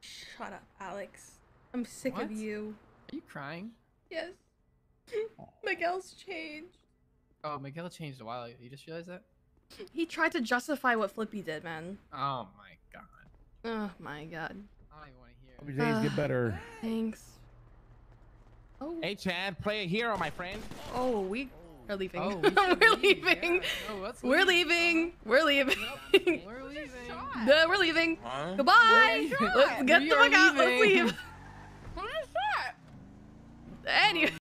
Shut up, Alex. I'm sick What? of you. Are you crying? Yes. Miguel's changed. Oh, Miguel changed a while ago. You just realized that? He tried to justify what Flippy did, man. Oh my god. Oh my god. I don't even want to hear Hope it. your days Uh, get better. Thanks. Oh, Hey, Chad, play a hero, my friend. oh, we are leaving. Oh, we we're leave, leaving. yeah. No, let's We're leaving. We're leaving. Uh-huh. Nope, We're leaving. no, we're leaving. Huh? Goodbye. We're- Let's get We the are fuck out. Let's leave. Anyway.